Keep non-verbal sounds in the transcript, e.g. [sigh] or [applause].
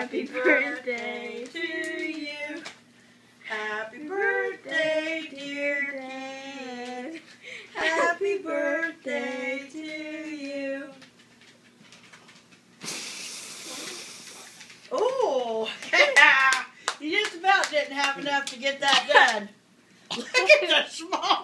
Happy birthday to you. Happy birthday, dear Keith. [laughs] Happy birthday to you. Oh, yeah! [laughs] you just about didn't have enough to get that done. Look at the [laughs] small